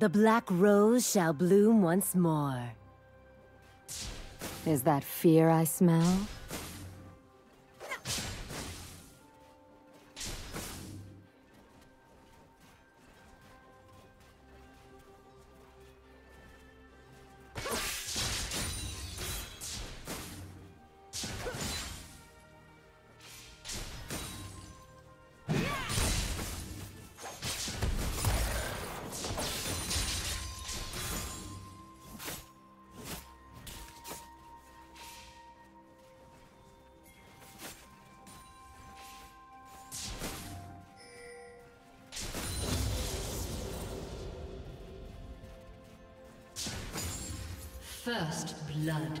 The black rose shall bloom once more. Is that fear I smell? First blood.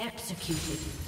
Executed.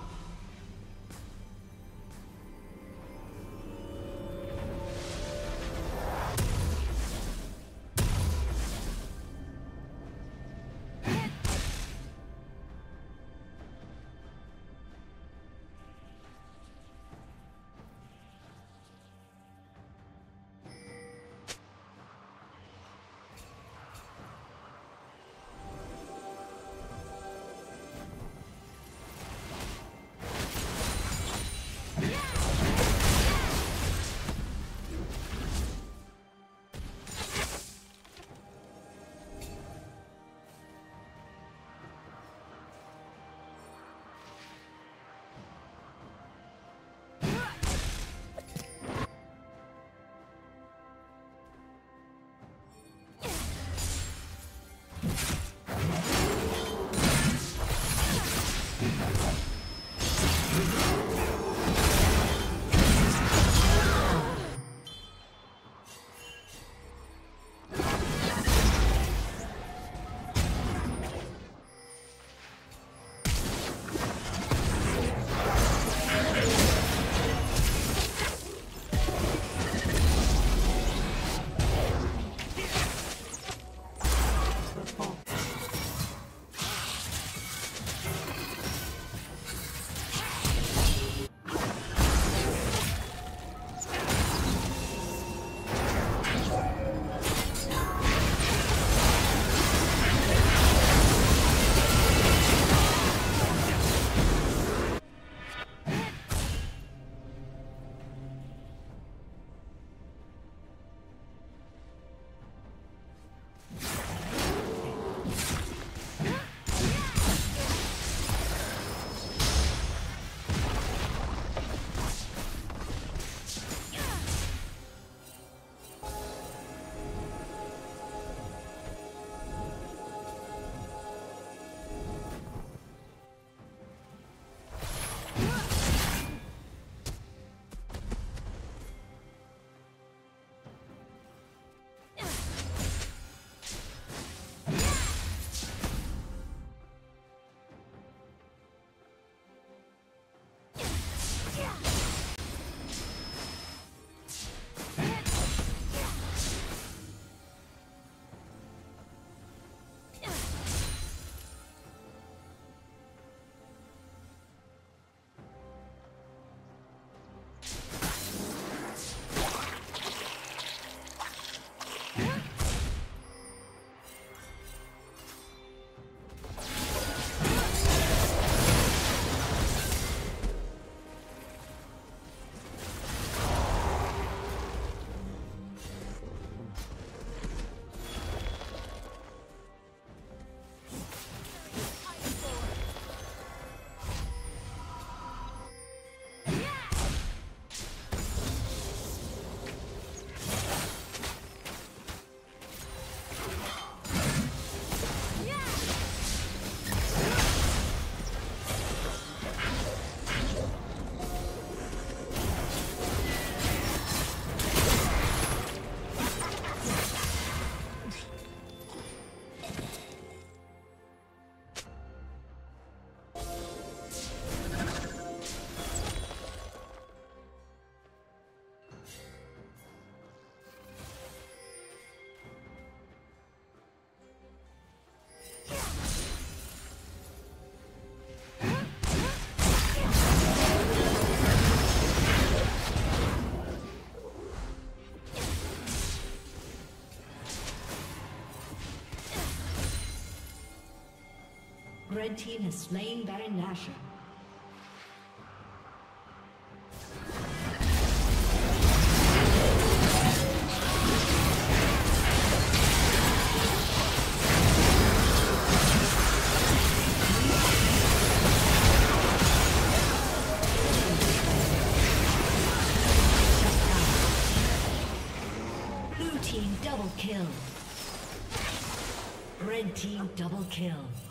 Red team has slain Baron Nashor. Blue team double kill. Red team double kill.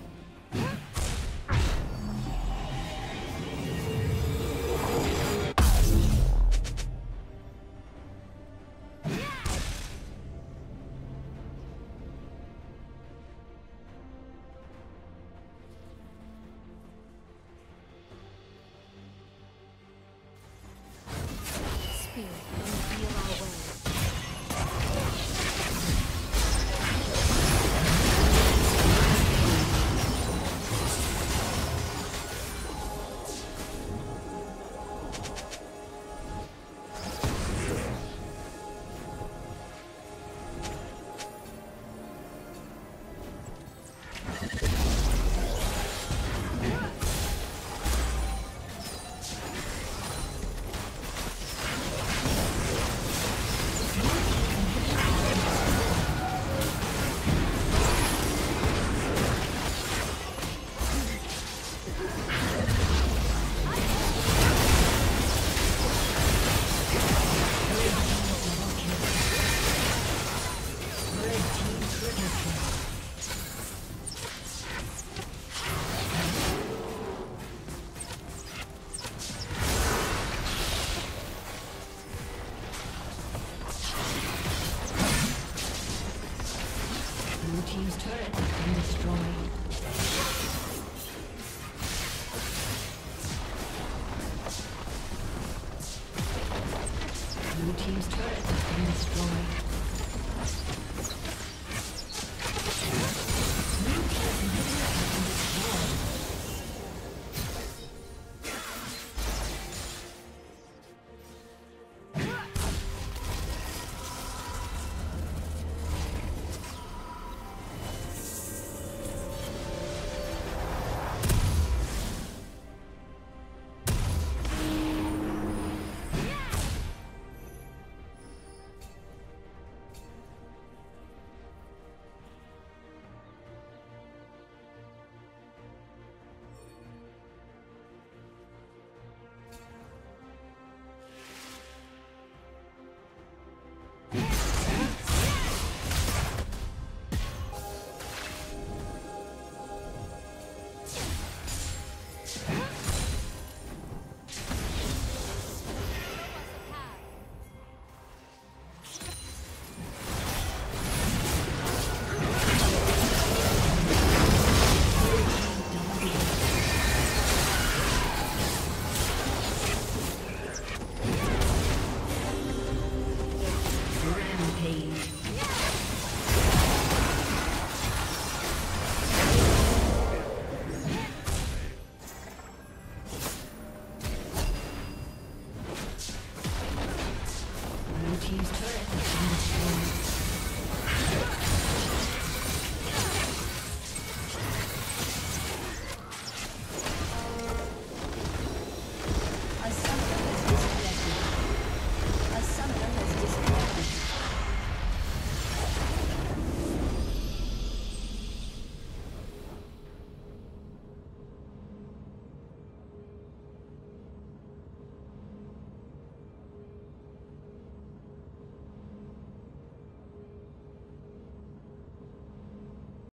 Has